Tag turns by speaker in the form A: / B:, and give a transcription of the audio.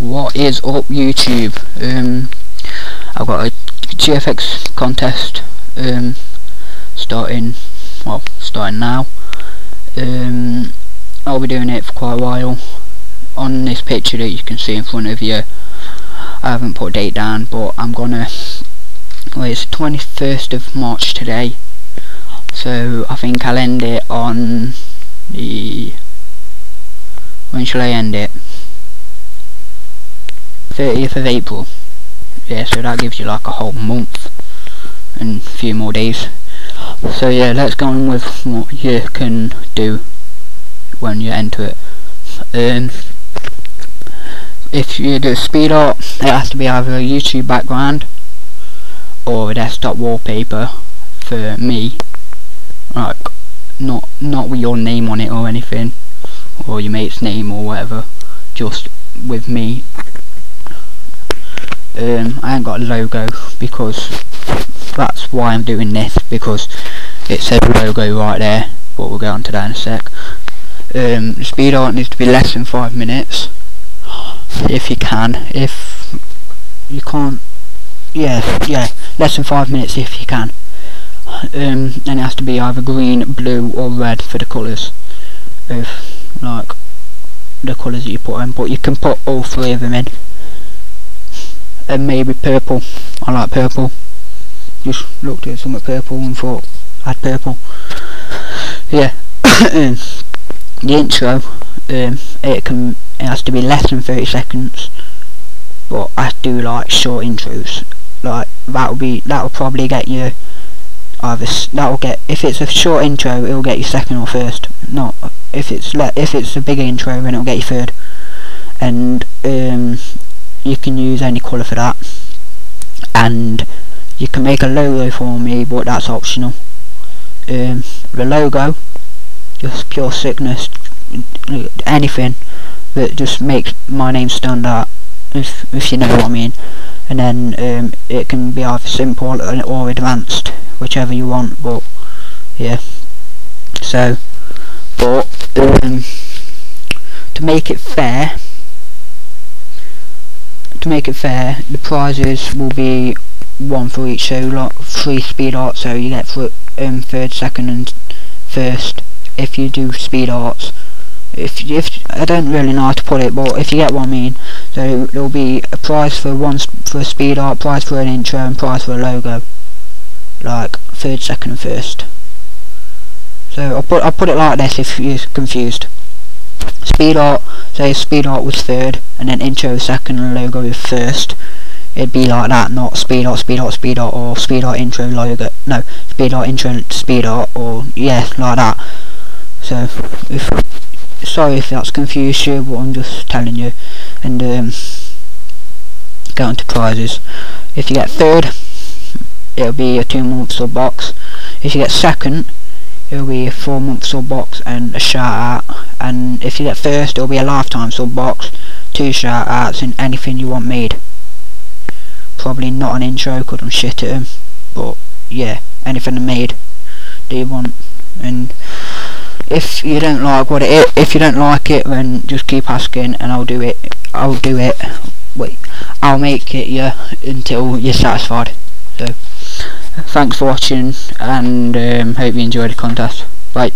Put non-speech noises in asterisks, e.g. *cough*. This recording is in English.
A: What is up YouTube? Um, I've got a GFX contest um, starting, well, starting now. Um, I'll be doing it for quite a while. On this picture that you can see in front of you, I haven't put a date down, but I'm gonna, well it's 21st of March today, so I think I'll end it on the, when shall I end it? 30th of April. Yeah, so that gives you like a whole month and a few more days. So yeah, let's go on with what you can do when you enter it. Um, if you do speed art it has to be either a YouTube background or a desktop wallpaper for me. Like, not not with your name on it or anything, or your mate's name or whatever. Just with me um, I ain't got a logo because that's why I'm doing this because it says logo right there but we'll go on to that in a sec. Um, the speed art needs to be less than 5 minutes. If you can if you can't yeah yeah less than 5 minutes if you can. Um, and it has to be either green, blue or red for the colours. Of like the colours that you put in but you can put all three of them in and maybe purple. I like purple. Just looked at something purple and thought I had purple. Yeah. *coughs* Um, the intro, um, it can it has to be less than 30 seconds, but I do like short intros. Like that'll be that'll probably get you either that'll get if it's a short intro, it'll get you second or first. Not if it's le if it's a big intro, then it'll get you third. And um, you can use any colour for that. And you can make a logo for me but that's optional. Um, the logo just pure sickness anything that just makes my name stand out if, if you know what I mean. And then um, it can be either simple or advanced whichever you want but yeah. So but um, to make it fair to make it fair, the prizes will be one for each so three speed arts so you get for um, third, second and first if you do speed arts. If if I don't really know how to put it, but if you get what I mean, so there'll be a prize for one for a speed art, prize for an intro, and prize for a logo, like third, second, and first. So I'll put I'll put it like this if you're confused. Speed art, say speed art was third, and then intro second and logo was first. It'd be like that, not speed art, speed art, speed art, or speed art intro logo. No, speed art intro, speed art, or yeah, like that. So, if sorry if that's confused you, but I'm just telling you. And um, go on to prizes. If you get third, it'll be a two month sub box. If you get second, it'll be a four month sub box and a shout out and if you get first it'll be a lifetime sub box two shout outs and anything you want made. Probably not an intro because I'm shit at them but yeah anything made do you want? And if you don't like what it if you don't like it then just keep asking and I'll do it I'll do it. Wait I'll make it yeah until you're satisfied. So thanks for watching and um, hope you enjoyed the contest. Bye